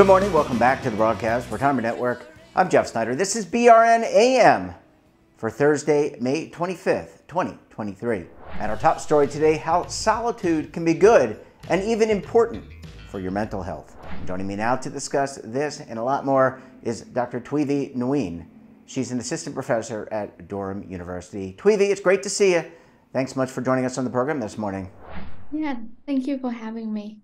Good morning. Welcome back to the broadcast Retirement Network. I'm Jeff Snyder. This is BRN AM for Thursday, May 25th, 2023. And our top story today how solitude can be good and even important for your mental health. Joining me now to discuss this and a lot more is Dr. Thuy-vy Nguyen. She's an assistant professor at Durham University. Thuy-vy, it's great to see you. Thanks much for joining us on the program this morning. Yeah, thank you for having me.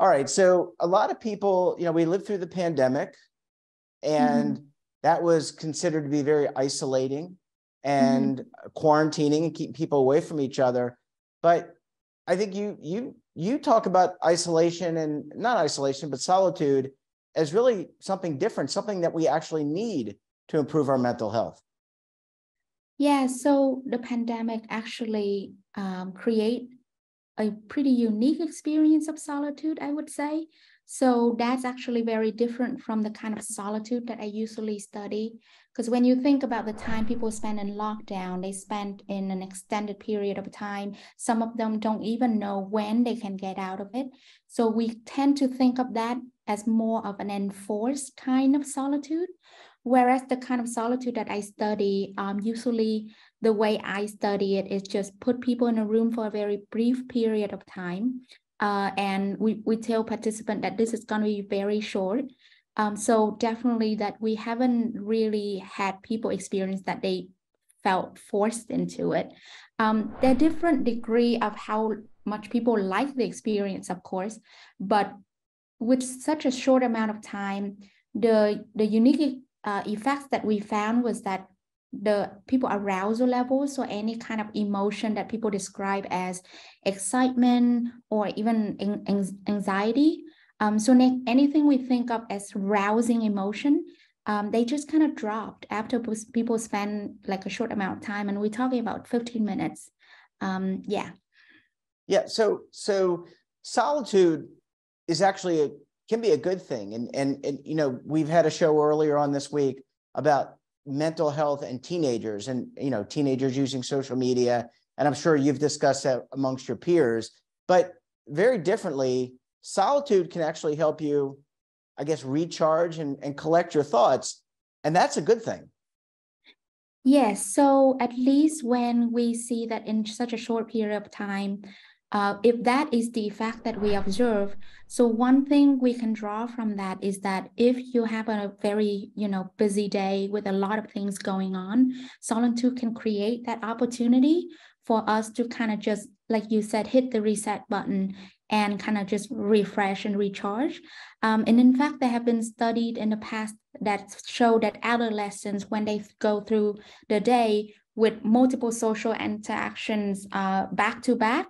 All right. So a lot of people, you know, we lived through the pandemic and mm-hmm. that was considered to be very isolating and mm-hmm. quarantining and keeping people away from each other. But I think you you you talk about isolation and not isolation, but solitude as really something different, something that we actually need to improve our mental health. Yeah, so the pandemic actually um, create a pretty unique experience of solitude, I would say. So that's actually very different from the kind of solitude that I usually study. Because when you think about the time people spend in lockdown, they spend in an extended period of time. Some of them don't even know when they can get out of it. So we tend to think of that as more of an enforced kind of solitude. Whereas the kind of solitude that I study, um, usually the way I study it is just put people in a room for a very brief period of time. Uh, and we, we tell participants that this is going to be very short. Um, so definitely that we haven't really had people experience that they felt forced into it. Um, there are different degree of how much people like the experience, of course, but with such a short amount of time, the the unique uh, effects that we found was that the people arousal levels or any kind of emotion that people describe as excitement or even anxiety um, so anything we think of as rousing emotion um, they just kind of dropped after people spend like a short amount of time and we're talking about 15 minutes. Um, yeah. Yeah so so solitude is actually a can be a good thing. And and and you know we've had a show earlier on this week about mental health and teenagers and you know teenagers using social media. And i'm sure you've discussed that amongst your peers but very differently solitude can actually help you i guess recharge and, and collect your thoughts. And that's a good thing. Yes. So at least when we see that in such a short period of time uh, if that is the effect that we observe, so one thing we can draw from that is that if you have a very, you know, busy day with a lot of things going on, Solitude can create that opportunity for us to kind of just, like you said, hit the reset button and kind of just refresh and recharge. Um, and in fact, there have been studied in the past that show that adolescents, when they go through the day with multiple social interactions uh, back to back,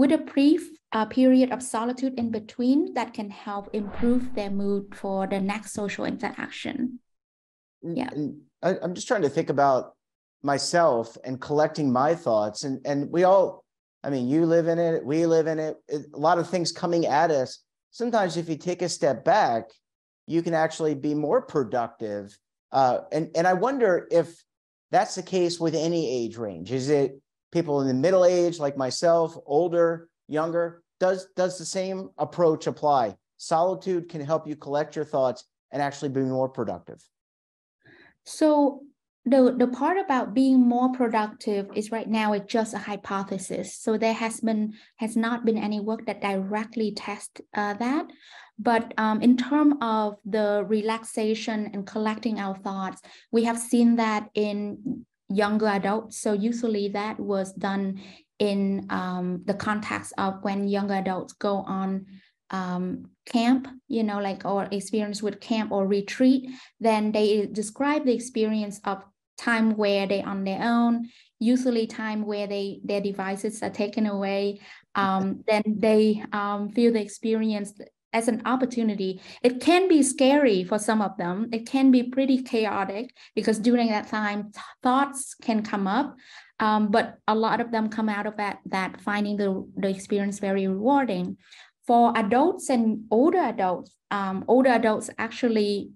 with a brief uh, period of solitude in between that can help improve their mood for the next social interaction. Yeah. I, I'm just trying to think about myself and collecting my thoughts. And, and we all, I mean, you live in it, we live in it, a lot of things coming at us. Sometimes if you take a step back, you can actually be more productive. Uh, and, and I wonder if that's the case with any age range. Is it people in the middle age like myself, older, younger, does does the same approach apply? Solitude can help you collect your thoughts and actually be more productive. So the the part about being more productive is right now it's just a hypothesis. So there has been has not been any work that directly test uh, that. But um, in terms of the relaxation and collecting our thoughts, we have seen that in younger adults. So usually that was done in um, the context of when younger adults go on um, camp, you know, like or experience with camp or retreat, then they describe the experience of time where they're on their own, usually time where they their devices are taken away. Um, then they um, feel the experience as an opportunity. It can be scary for some of them. It can be pretty chaotic because during that time, thoughts can come up. Um, but a lot of them come out of that, that finding the, the experience very rewarding. For adults and older adults, um, older adults actually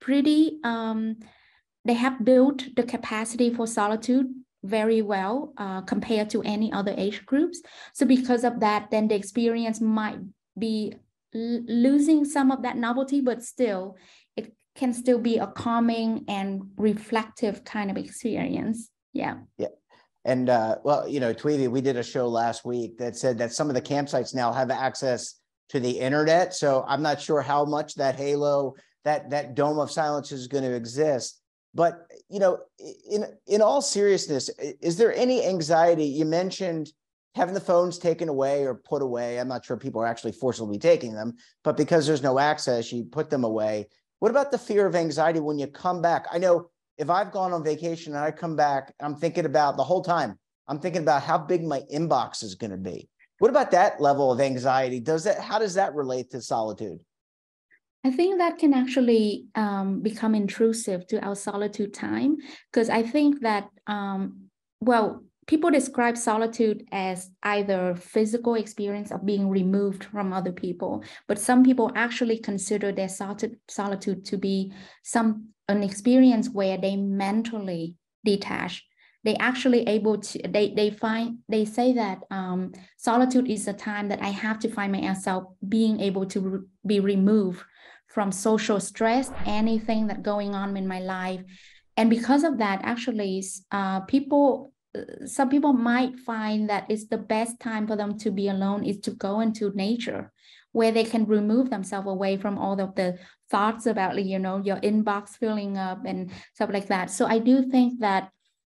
pretty, um, they have built the capacity for solitude very well uh, compared to any other age groups. So because of that, then the experience might be losing some of that novelty, but still, it can still be a calming and reflective kind of experience. Yeah. Yeah. And uh, well, you know, Tweety, we did a show last week that said that some of the campsites now have access to the internet. So I'm not sure how much that halo, that that dome of silence is going to exist. But you know, in in all seriousness, is there any anxiety? You mentioned having the phones taken away or put away. I'm not sure people are actually forcibly taking them, but because there's no access, you put them away. What about the fear of anxiety when you come back? I know if I've gone on vacation and I come back, I'm thinking about the whole time, I'm thinking about how big my inbox is going to be. What about that level of anxiety? Does that, how does that relate to solitude? I think that can actually um, become intrusive to our solitude time because I think that, um, well, people describe solitude as either physical experience of being removed from other people but some people actually consider their solitude to be some an experience where they mentally detach. They actually able to they they find they say that um, solitude is a time that i have to find myself being able to re- be removed from social stress anything that going on in my life. And because of that actually uh, people some people might find that it's the best time for them to be alone is to go into nature where they can remove themselves away from all of the thoughts about you know your inbox filling up and stuff like that. So i do think that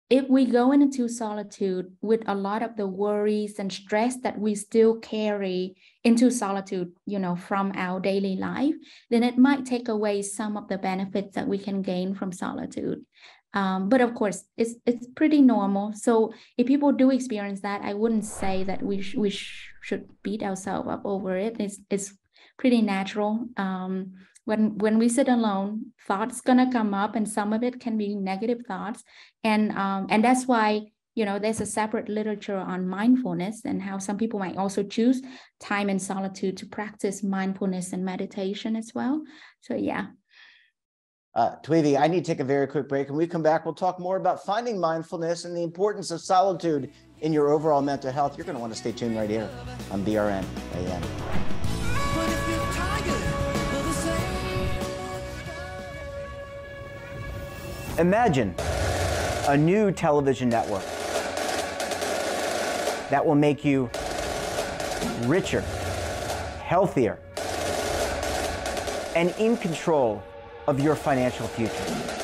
if we go into solitude with a lot of the worries and stress that we still carry into solitude you know from our daily life then it might take away some of the benefits that we can gain from solitude um, but of course, it's it's pretty normal. So if people do experience that, I wouldn't say that we sh- we sh- should beat ourselves up over it. It's it's pretty natural. Um, when when we sit alone, thoughts gonna come up, and some of it can be negative thoughts, and um, and that's why you know there's a separate literature on mindfulness and how some people might also choose time and solitude to practice mindfulness and meditation as well. So yeah, uh, Tweety, I need to take a very quick break. and we come back, we'll talk more about finding mindfulness and the importance of solitude in your overall mental health. You're going to want to stay tuned right here on BRN AM. Imagine a new television network that will make you richer, healthier, and in control of your financial future.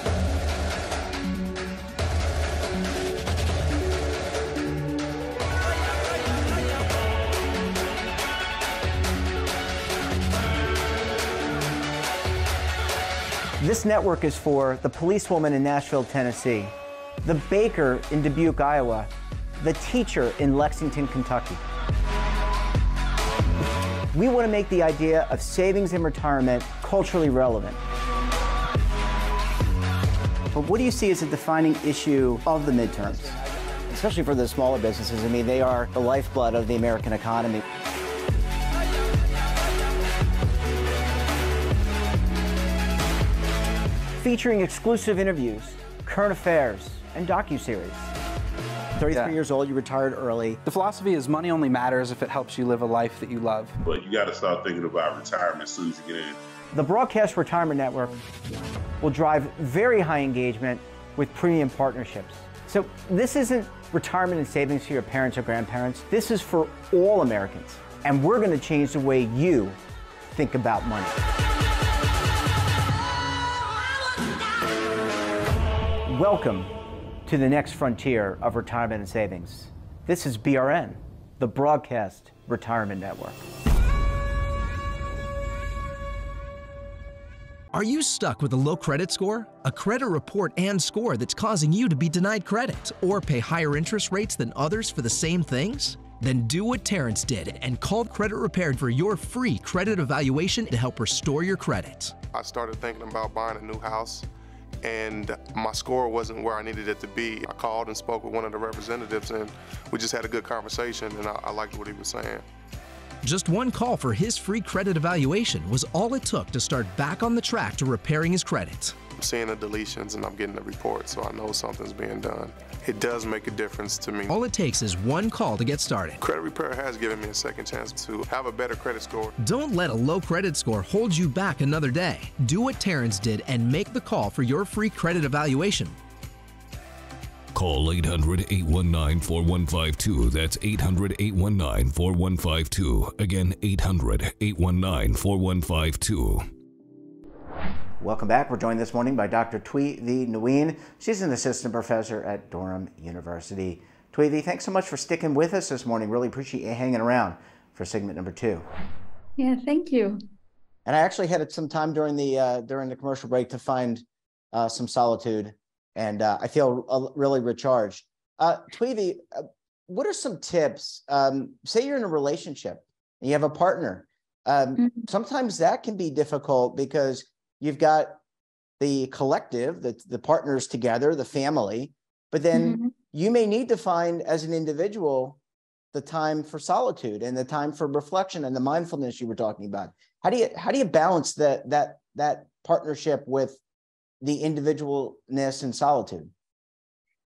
This network is for the policewoman in Nashville, Tennessee, the baker in Dubuque, Iowa, the teacher in Lexington, Kentucky. We want to make the idea of savings and retirement culturally relevant. But what do you see as a defining issue of the midterms? Especially for the smaller businesses. I mean, they are the lifeblood of the American economy. Featuring exclusive interviews, current affairs, and docu-series. 33 yeah. years old, you retired early. The philosophy is money only matters if it helps you live a life that you love. But you got to start thinking about retirement as soon as you get in. The Broadcast Retirement Network will drive very high engagement with premium partnerships. So this isn't retirement and savings for your parents or grandparents. This is for all Americans. And we're going to change the way you think about money. Welcome to the next frontier of retirement and savings. This is BRN, the Broadcast Retirement Network. Are you stuck with a low credit score? A credit report and score that's causing you to be denied credit or pay higher interest rates than others for the same things? Then do what Terrence did and call Credit Repaired for your free credit evaluation to help restore your credit. I started thinking about buying a new house and my score wasn't where I needed it to be. I called and spoke with one of the representatives and we just had a good conversation and I, I liked what he was saying. Just one call for his free credit evaluation was all it took to start back on the track to repairing his credit. I'm seeing the deletions and I'm getting the report, so I know something's being done. It does make a difference to me. All it takes is one call to get started. Credit repair has given me a second chance to have a better credit score. Don't let a low credit score hold you back another day. Do what Terrence did and make the call for your free credit evaluation. Call 800 819 4152. That's 800 819 4152. Again, 800 819 4152. Welcome back. We're joined this morning by Dr. Thuy-vy. Nguyen. She's an assistant professor at Durham University. Thuy-vy, thanks so much for sticking with us this morning. Really appreciate you hanging around for segment number two. Yeah, thank you. And I actually had some time during the uh, during the commercial break to find uh, some solitude, and uh, I feel uh, really recharged. Uh, V, uh, what are some tips? Um, say you're in a relationship and you have a partner. Um, mm-hmm. Sometimes that can be difficult because you've got the collective, the, the partners together, the family, but then mm-hmm. you may need to find as an individual the time for solitude and the time for reflection and the mindfulness you were talking about. How do you how do you balance that that that partnership with the individualness and solitude?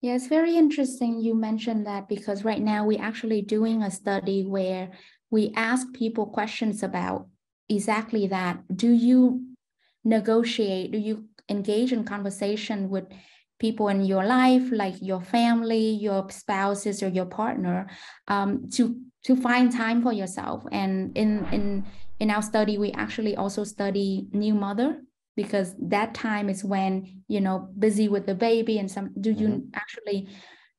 Yeah, it's very interesting you mentioned that because right now we're actually doing a study where we ask people questions about exactly that. Do you negotiate? Do you engage in conversation with people in your life, like your family, your spouses, or your partner, um, to to find time for yourself? And in in in our study, we actually also study new mother because that time is when you know busy with the baby and some. Do you mm-hmm. actually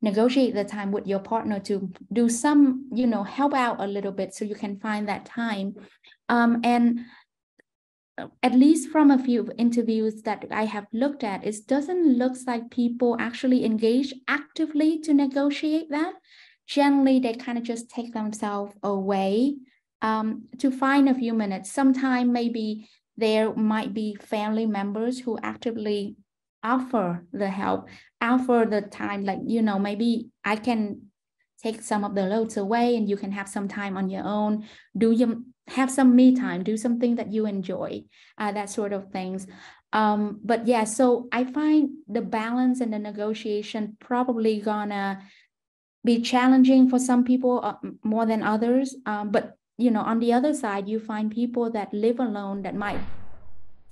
negotiate the time with your partner to do some you know help out a little bit so you can find that time um, and at least from a few interviews that I have looked at, it doesn't look like people actually engage actively to negotiate that. Generally, they kind of just take themselves away um, to find a few minutes. Sometime maybe there might be family members who actively offer the help, offer the time, like, you know, maybe I can take some of the loads away and you can have some time on your own. Do you have some me time do something that you enjoy uh, that sort of things. Um, but yeah so i find the balance and the negotiation probably gonna be challenging for some people uh, more than others um, but you know on the other side you find people that live alone that might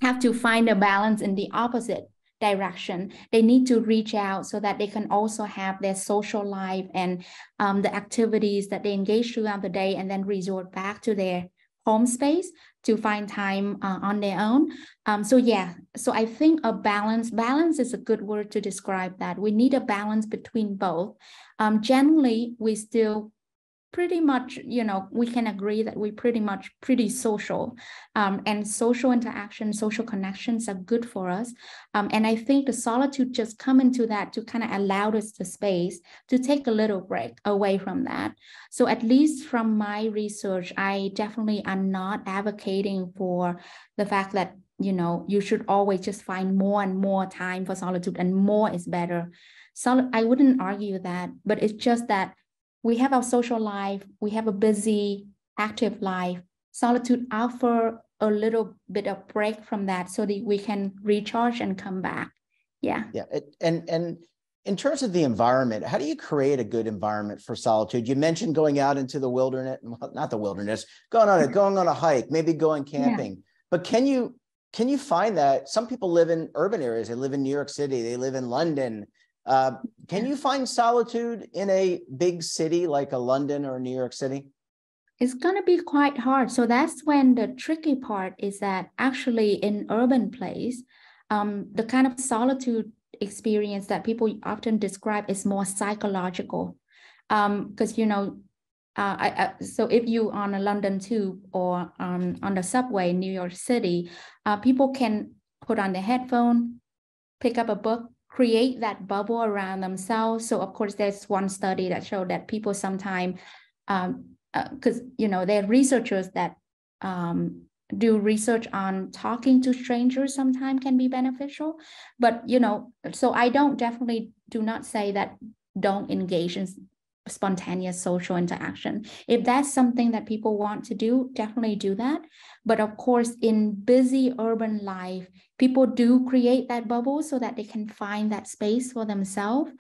have to find a balance in the opposite direction. They need to reach out so that they can also have their social life and um, the activities that they engage throughout the day and then resort back to their home space to find time uh, on their own. Um, so yeah, so I think a balance, balance is a good word to describe that. We need a balance between both. Um, generally, we still pretty much, you know, we can agree that we're pretty much pretty social um, and social interaction, social connections are good for us. Um, and I think the solitude just come into that to kind of allow us the space to take a little break away from that. So at least from my research, I definitely am not advocating for the fact that you know you should always just find more and more time for solitude and more is better so i wouldn't argue that but it's just that we have our social life, we have a busy, active life. Solitude offer a little bit of break from that so that we can recharge and come back. Yeah. Yeah. And and in terms of the environment, how do you create a good environment for solitude? You mentioned going out into the wilderness, not the wilderness, going on a going on a hike, maybe going camping. Yeah. But can you can you find that some people live in urban areas? They live in New York City, they live in London, uh, can you find solitude in a big city like a London or New York City? It's going to be quite hard. So that's when the tricky part is that actually in urban place, um, the kind of solitude experience that people often describe is more psychological. Because, um, you know, uh, I, I, so if you on a London tube or um, on the subway in New York City, uh, people can put on their headphone, pick up a book, create that bubble around themselves. So of course, there's one study that showed that people sometimes, because um, uh, you know, there are researchers that um, do research on talking to strangers sometimes can be beneficial. But you know, so I don't definitely do not say that don't engage in spontaneous social interaction. If that's something that people want to do, definitely do that. But of course, in busy urban life, people do create that bubble so that they can find that space for themselves.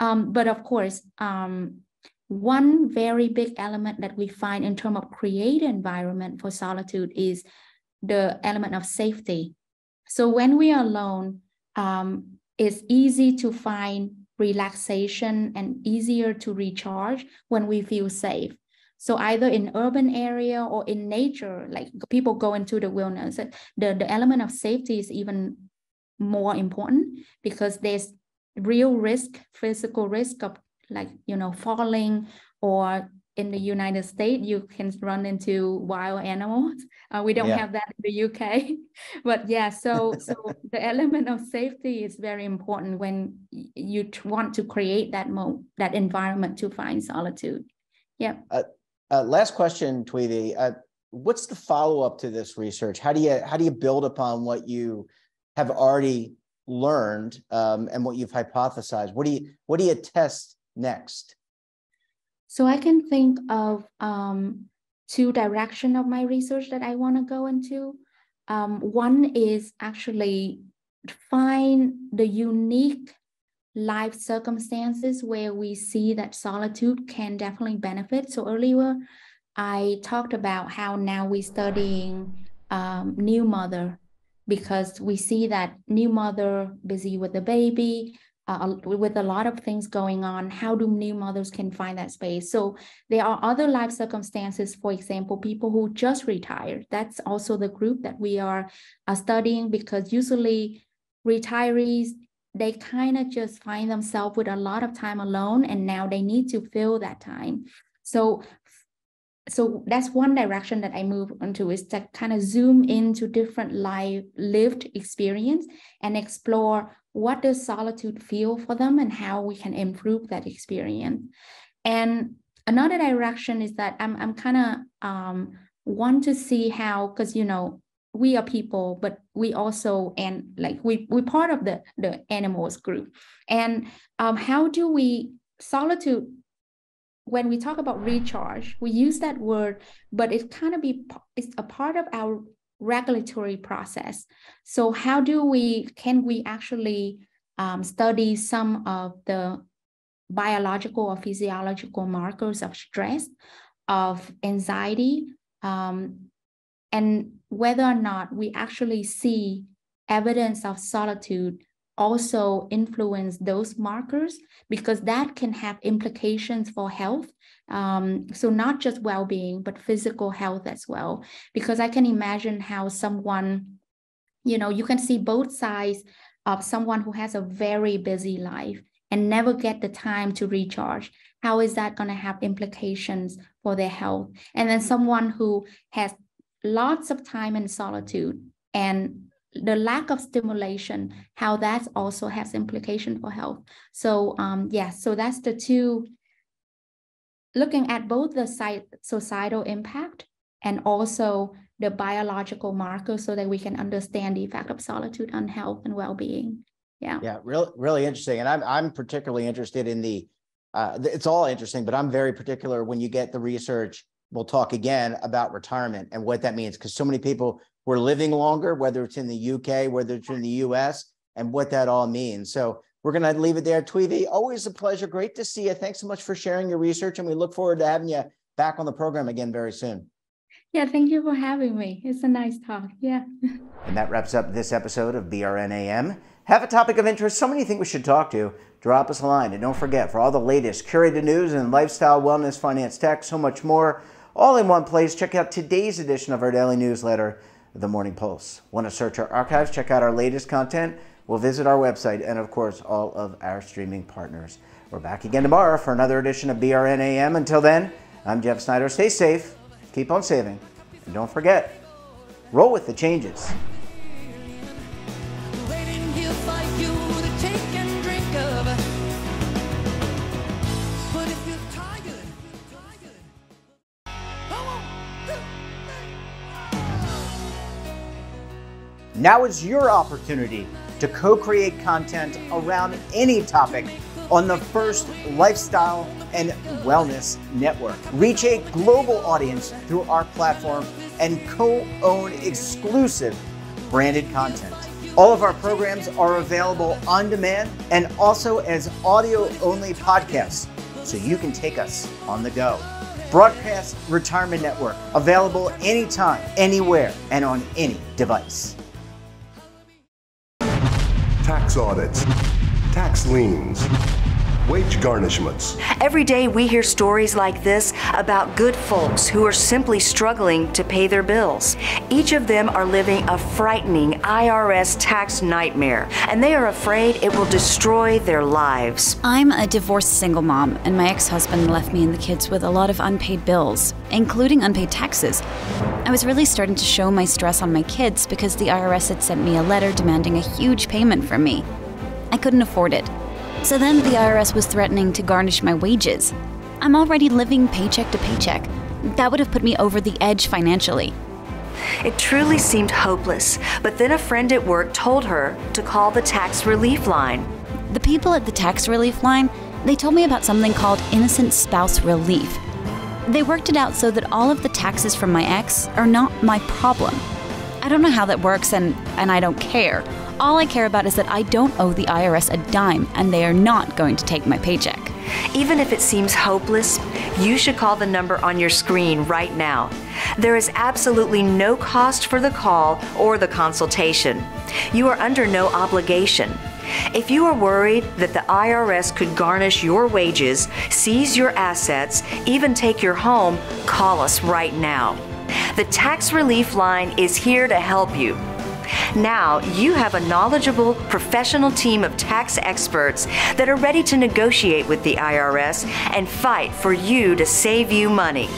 Um, but of course, um, one very big element that we find in terms of create environment for solitude is the element of safety. So when we are alone, um, it's easy to find relaxation and easier to recharge when we feel safe. So either in urban area or in nature, like people go into the wilderness, the, the element of safety is even more important because there's real risk, physical risk of like, you know, falling or in the United States, you can run into wild animals. Uh, we don't yeah. have that in the UK, but yeah. So, so the element of safety is very important when you want to create that mo that environment to find solitude. Yeah. Uh, uh, last question, Tweety. Uh, what's the follow up to this research? How do you how do you build upon what you have already learned um, and what you've hypothesized? What do you what do you test next? So I can think of um, two direction of my research that I want to go into. Um, one is actually find the unique life circumstances where we see that solitude can definitely benefit. So earlier, I talked about how now we're studying um, new mother because we see that new mother busy with the baby, uh, with a lot of things going on, how do new mothers can find that space? So there are other life circumstances, for example, people who just retired. That's also the group that we are uh, studying because usually retirees, they kind of just find themselves with a lot of time alone and now they need to fill that time. So so that's one direction that I move into is to kind of zoom into different life lived experience and explore what does solitude feel for them and how we can improve that experience. And another direction is that I'm, I'm kind of um, want to see how, because, you know, we are people, but we also, and like we, we're part of the, the animals group. And um, how do we, solitude, when we talk about recharge, we use that word, but it kind of be, it's a part of our regulatory process. So how do we, can we actually um, study some of the biological or physiological markers of stress, of anxiety, um, and whether or not we actually see evidence of solitude also influence those markers because that can have implications for health um, so not just well-being but physical health as well. Because i can imagine how someone you know you can see both sides of someone who has a very busy life and never get the time to recharge. How is that going to have implications for their health? And then someone who has lots of time in solitude and the lack of stimulation, how that also has implication for health. So um, yeah, so that's the two, looking at both the societal impact and also the biological markers so that we can understand the effect of solitude on health and well-being. Yeah. Yeah, really, really interesting. And I'm, I'm particularly interested in the, uh, it's all interesting, but I'm very particular when you get the research, we'll talk again about retirement and what that means. Because so many people we're living longer, whether it's in the UK, whether it's in the US, and what that all means. So we're going to leave it there. Tweety, always a pleasure. Great to see you. Thanks so much for sharing your research, and we look forward to having you back on the program again very soon. Yeah, thank you for having me. It's a nice talk. Yeah. And that wraps up this episode of BRNAM. Have a topic of interest, someone you think we should talk to, drop us a line. And don't forget, for all the latest curated news and lifestyle, wellness, finance, tech, so much more, all in one place, check out today's edition of our daily newsletter the Morning Pulse. Want to search our archives, check out our latest content? We'll visit our website and, of course, all of our streaming partners. We're back again tomorrow for another edition of BRNAM. Until then, I'm Jeff Snyder. Stay safe, keep on saving, and don't forget, roll with the changes. Now is your opportunity to co create content around any topic on the first lifestyle and wellness network. Reach a global audience through our platform and co own exclusive branded content. All of our programs are available on demand and also as audio only podcasts, so you can take us on the go. Broadcast Retirement Network, available anytime, anywhere, and on any device. Tax audits, tax liens wage garnishments. Every day we hear stories like this about good folks who are simply struggling to pay their bills. Each of them are living a frightening IRS tax nightmare, and they are afraid it will destroy their lives. I'm a divorced single mom, and my ex husband left me and the kids with a lot of unpaid bills, including unpaid taxes. I was really starting to show my stress on my kids because the IRS had sent me a letter demanding a huge payment from me. I couldn't afford it. So then the IRS was threatening to garnish my wages. I'm already living paycheck to paycheck. That would have put me over the edge financially. It truly seemed hopeless, but then a friend at work told her to call the tax relief line. The people at the tax relief line, they told me about something called innocent spouse relief. They worked it out so that all of the taxes from my ex are not my problem. I don't know how that works and and I don't care. All I care about is that I don't owe the IRS a dime and they are not going to take my paycheck. Even if it seems hopeless, you should call the number on your screen right now. There is absolutely no cost for the call or the consultation. You are under no obligation. If you are worried that the IRS could garnish your wages, seize your assets, even take your home, call us right now. The Tax Relief Line is here to help you. Now you have a knowledgeable, professional team of tax experts that are ready to negotiate with the IRS and fight for you to save you money.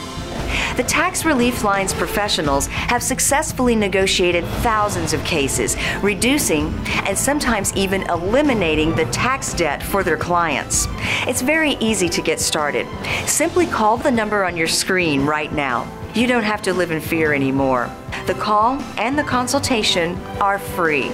The Tax Relief Line's professionals have successfully negotiated thousands of cases, reducing and sometimes even eliminating the tax debt for their clients. It's very easy to get started. Simply call the number on your screen right now. You don't have to live in fear anymore. The call and the consultation are free.